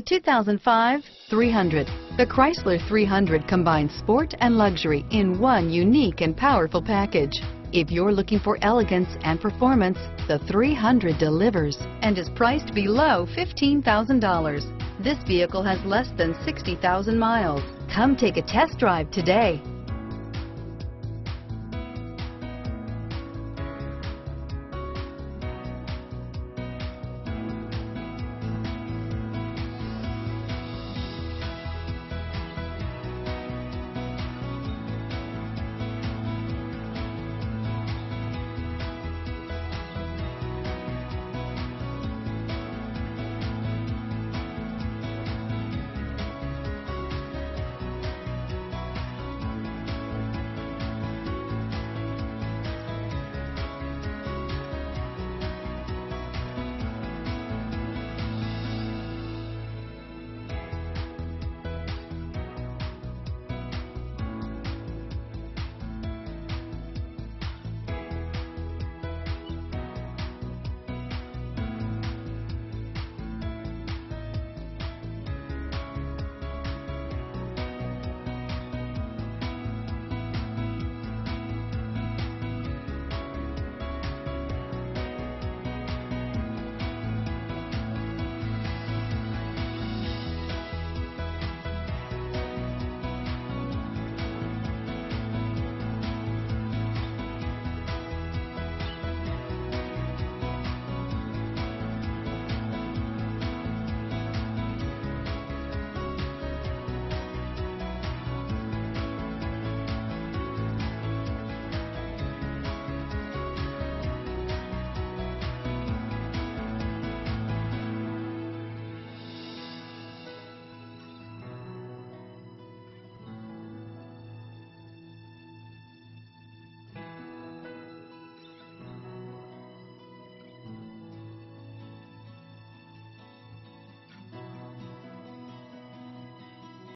The 2005 300. The Chrysler 300 combines sport and luxury in one unique and powerful package. If you're looking for elegance and performance, the 300 delivers and is priced below $15,000. This vehicle has less than 60,000 miles. Come take a test drive today.